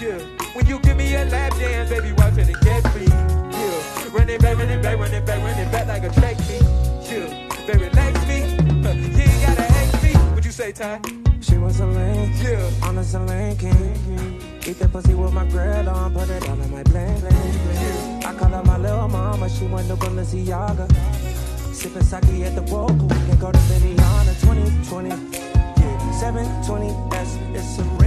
Yeah. When you give me a lap dance, baby, watch it and get me. Yeah. Run it back, run it back, run it back, run it back like a track me. Yeah. Baby, relax me. Huh. You ain't gotta hate me. What you say, Ty? She was a link, Yeah. on a Lincoln. Eat that pussy with my grill on, put it all on my bling bling. I call her my little mama, she went to Balenciaga. Sipping sake at the Nobu, we can go to Benihana 2020. Yeah, 720s. that's it's a.